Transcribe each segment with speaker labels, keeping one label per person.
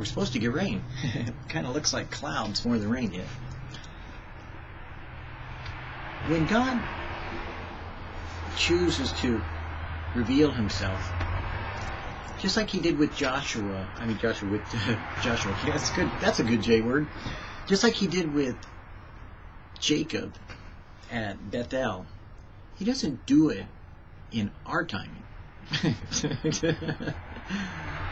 Speaker 1: we're supposed to get rain. kind of looks like clouds more than rain yet. When God chooses to reveal himself, just like he did with Joshua, I mean Joshua with Joshua, yeah, that's good. That's a good J word. Just like he did with Jacob at Bethel, he doesn't do it in our timing.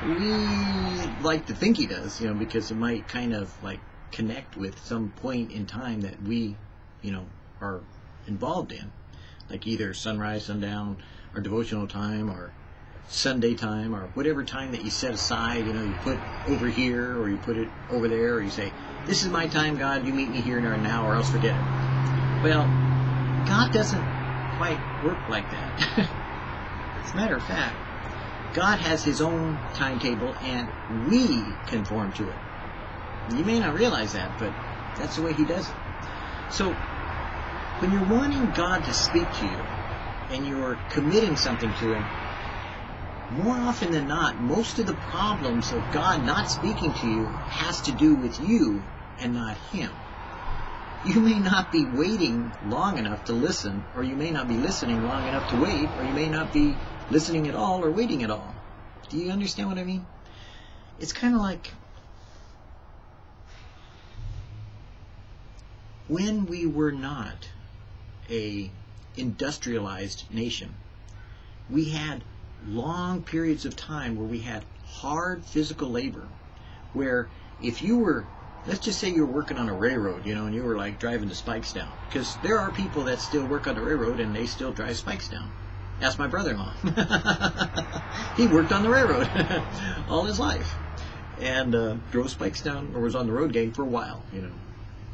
Speaker 1: we like to think he does, you know, because it might kind of like connect with some point in time that we, you know, are involved in, like either sunrise, sundown, or devotional time, or Sunday time, or whatever time that you set aside. You know, you put over here, or you put it over there, or you say, "This is my time, God. You meet me here and now, or else forget it." Well, God doesn't quite work like that. As a matter of fact, God has His own timetable, and we conform to it. You may not realize that, but that's the way He does it. So, when you're wanting God to speak to you, and you're committing something to Him, more often than not, most of the problems of God not speaking to you has to do with you and not Him. You may not be waiting long enough to listen, or you may not be listening long enough to wait, or you may not be listening at all or waiting at all. Do you understand what I mean? It's kind of like when we were not a industrialized nation, we had long periods of time where we had hard physical labor, where if you were let's just say you were working on a railroad, you know, and you were like driving the spikes down. Because there are people that still work on the railroad and they still drive spikes down. Ask my brother-in-law. he worked on the railroad all his life and uh, drove spikes down or was on the road gang for a while. You know,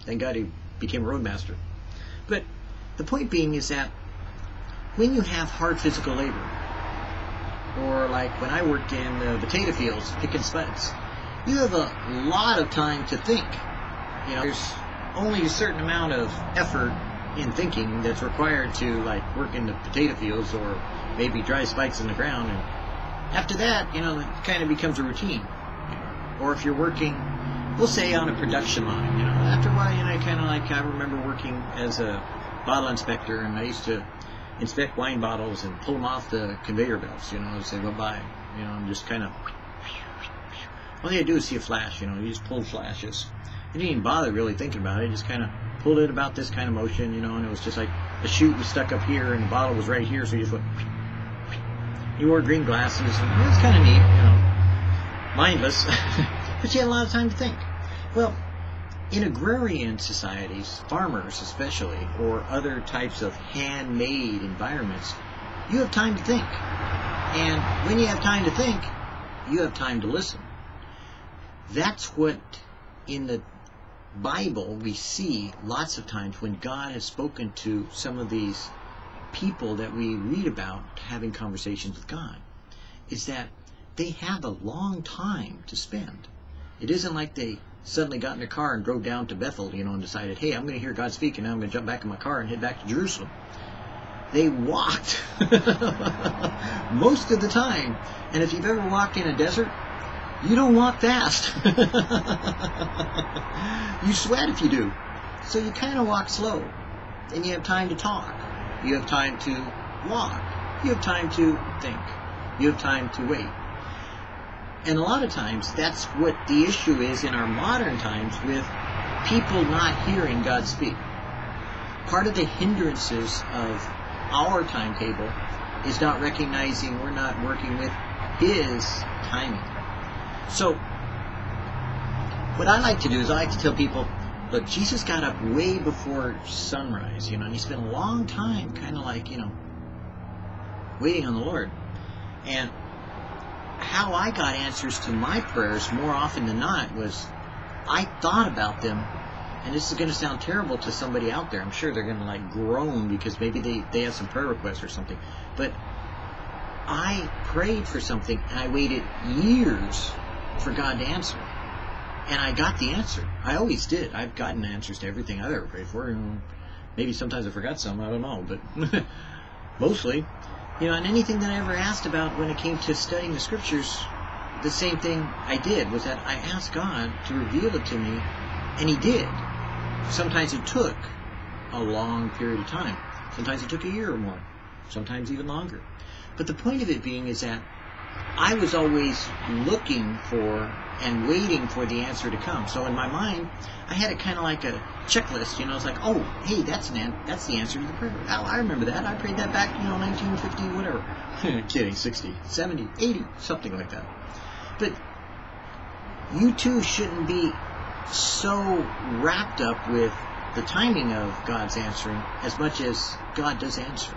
Speaker 1: thank God he became a roadmaster. But the point being is that when you have hard physical labor, or like when I worked in the potato fields picking spuds, you have a lot of time to think. You know, there's only a certain amount of effort in thinking that's required to like work in the potato fields or maybe dry spikes in the ground. And after that you know it kind of becomes a routine. Or if you're working we'll say on a production line you know. After a while you know kind of like i remember working as a bottle inspector and i used to inspect wine bottles and pull them off the conveyor belts you know as they go by. You know and just kind of all you do is see a flash you know you just pull flashes. You didn't even bother really thinking about it. Just kind of pulled it about this kind of motion, you know, and it was just like the chute was stuck up here and the bottle was right here, so you just went. You wore green glasses, and it was kind of neat, you know, mindless, but you had a lot of time to think. Well, in agrarian societies, farmers especially, or other types of handmade environments, you have time to think. And when you have time to think, you have time to listen. That's what in the Bible, we see lots of times when God has spoken to some of these people that we read about having conversations with God, is that they have a long time to spend. It isn't like they suddenly got in their car and drove down to Bethel, you know, and decided, hey, I'm going to hear God speak, and now I'm going to jump back in my car and head back to Jerusalem. They walked most of the time. And if you've ever walked in a desert, you don't walk fast. you sweat if you do. So you kind of walk slow. And you have time to talk. You have time to walk. You have time to think. You have time to wait. And a lot of times, that's what the issue is in our modern times with people not hearing God speak. Part of the hindrances of our timetable is not recognizing we're not working with His timing. So, what I like to do is I like to tell people, look, Jesus got up way before sunrise, you know, and he spent a long time kind of like, you know, waiting on the Lord. And how I got answers to my prayers more often than not was I thought about them, and this is going to sound terrible to somebody out there. I'm sure they're going to like groan because maybe they, they have some prayer requests or something. But I prayed for something and I waited years for God to answer. And I got the answer. I always did. I've gotten answers to everything I've ever prayed for. And maybe sometimes I forgot some, I don't know. But mostly, you know, and anything that I ever asked about when it came to studying the scriptures, the same thing I did was that I asked God to reveal it to me, and He did. Sometimes it took a long period of time. Sometimes it took a year or more. Sometimes even longer. But the point of it being is that I was always looking for and waiting for the answer to come. So in my mind, I had it kind of like a checklist. You know, it's like, oh, hey, that's an an- that's the answer to the prayer. Oh, I remember that. I prayed that back, you know, 1950, whatever. Kidding, 60, 70, 80, something like that. But you too shouldn't be so wrapped up with the timing of God's answering as much as God does answer.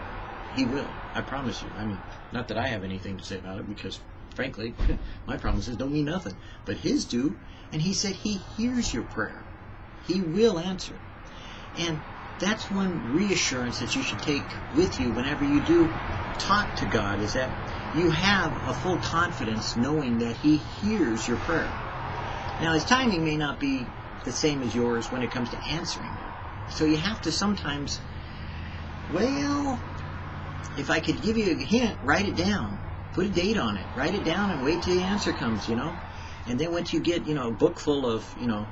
Speaker 1: He will. I promise you. I mean, not that I have anything to say about it because, frankly, my promises don't mean nothing. But His do. And He said He hears your prayer. He will answer. And that's one reassurance that you should take with you whenever you do talk to God is that you have a full confidence knowing that He hears your prayer. Now, His timing may not be the same as yours when it comes to answering. So you have to sometimes, well, if I could give you a hint, write it down. Put a date on it. Write it down and wait till the answer comes, you know? And then once you get, you know, a book full of, you know,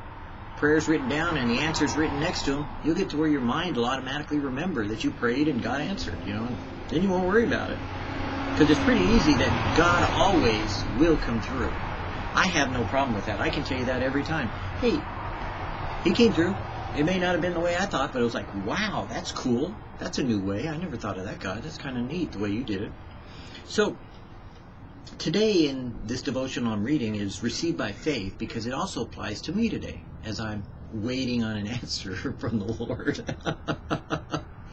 Speaker 1: prayers written down and the answers written next to them, you'll get to where your mind will automatically remember that you prayed and God answered, you know? And then you won't worry about it. Because it's pretty easy that God always will come through. I have no problem with that. I can tell you that every time. Hey, He came through. It may not have been the way I thought, but it was like, wow, that's cool. That's a new way. I never thought of that, God. That's kind of neat the way you did it. So, today in this devotional I'm reading is received by faith because it also applies to me today as I'm waiting on an answer from the Lord.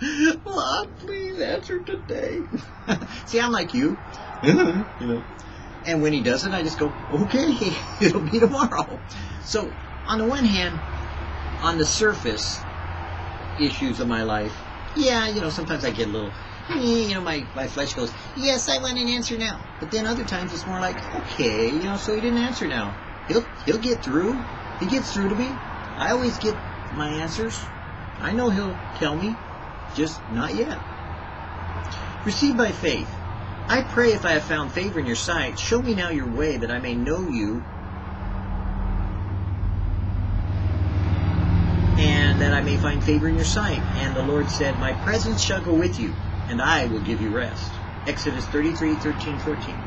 Speaker 1: Lord, please answer today. See, I'm like you, you know. And when He doesn't, I just go, okay, it'll be tomorrow. So, on the one hand, on the surface issues of my life, yeah, you know, sometimes I get a little, eh, you know, my, my flesh goes, yes, I want an answer now. But then other times it's more like, okay, you know, so he didn't answer now. He'll, he'll get through. He gets through to me. I always get my answers. I know he'll tell me, just not yet. Received by faith. I pray if I have found favor in your sight, show me now your way that I may know you and that I may find favor in your sight. And the Lord said, My presence shall go with you, and I will give you rest. Exodus 33, 13, 14.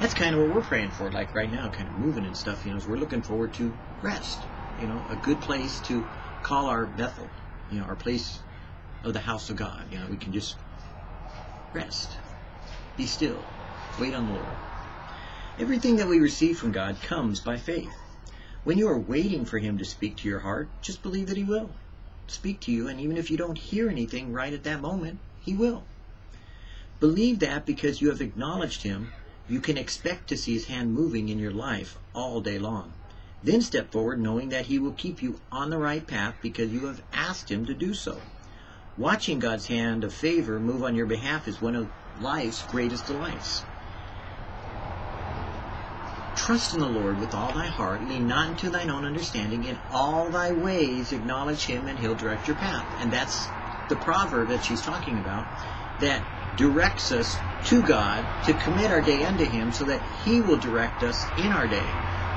Speaker 1: That's kind of what we're praying for, like right now, kind of moving and stuff, you know, as we're looking forward to rest. You know, a good place to call our Bethel, you know, our place of the house of God. You know, we can just rest, be still, wait on the Lord. Everything that we receive from God comes by faith. When you are waiting for Him to speak to your heart, just believe that He will speak to you, and even if you don't hear anything right at that moment, He will. Believe that because you have acknowledged Him, you can expect to see His hand moving in your life all day long. Then step forward knowing that He will keep you on the right path because you have asked Him to do so. Watching God's hand of favor move on your behalf is one of life's greatest delights. Trust in the Lord with all thy heart, lean not into thine own understanding, in all thy ways acknowledge him and he'll direct your path. And that's the proverb that she's talking about that directs us to God to commit our day unto him so that he will direct us in our day.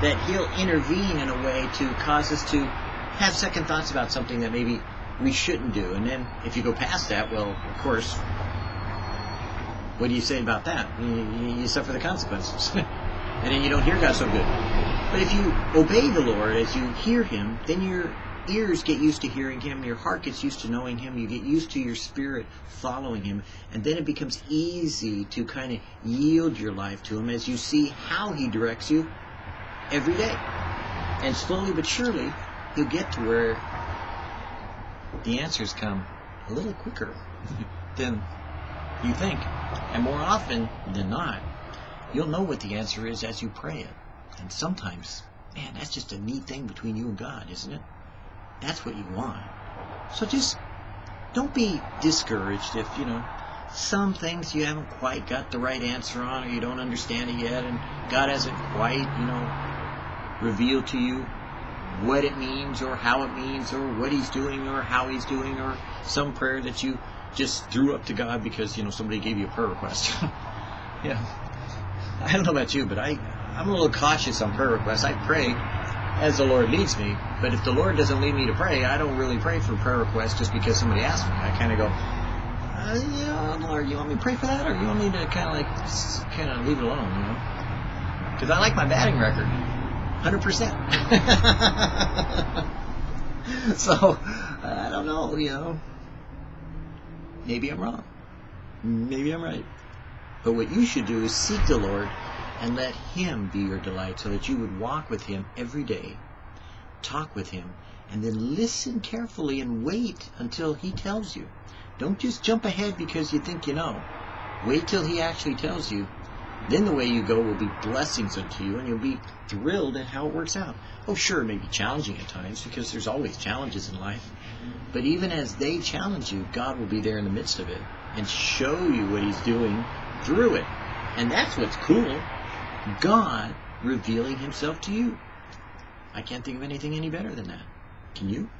Speaker 1: That he'll intervene in a way to cause us to have second thoughts about something that maybe we shouldn't do. And then if you go past that, well, of course, what do you say about that? You, you suffer the consequences. and then you don't hear God so good. But if you obey the Lord as you hear Him, then your ears get used to hearing Him, your heart gets used to knowing Him, you get used to your spirit following Him, and then it becomes easy to kind of yield your life to Him as you see how He directs you every day. And slowly but surely, you'll get to where the answers come a little quicker than you think. And more often than not, you'll know what the answer is as you pray it. And sometimes, man, that's just a neat thing between you and God, isn't it? That's what you want. So just don't be discouraged if, you know, some things you haven't quite got the right answer on or you don't understand it yet and God hasn't quite, you know, revealed to you what it means or how it means or what he's doing or how he's doing or some prayer that you just threw up to God because, you know, somebody gave you a prayer request. yeah. I don't know about you, but I I'm a little cautious on prayer requests. I pray as the Lord leads me, but if the Lord doesn't lead me to pray, I don't really pray for prayer requests just because somebody asked me. I kind of go, uh, yeah, Lord, you want me to pray for that, or you want me to kind of like kind of leave it alone, you know? Because I like my batting record, hundred percent. So I don't know, you know. Maybe I'm wrong. Maybe I'm right. But what you should do is seek the Lord and let Him be your delight so that you would walk with Him every day, talk with Him, and then listen carefully and wait until He tells you. Don't just jump ahead because you think you know. Wait till He actually tells you. Then the way you go will be blessings unto you, and you'll be thrilled at how it works out. Oh, sure, it may be challenging at times because there's always challenges in life. But even as they challenge you, God will be there in the midst of it and show you what He's doing through it. And that's what's cool. God revealing Himself to you. I can't think of anything any better than that. Can you?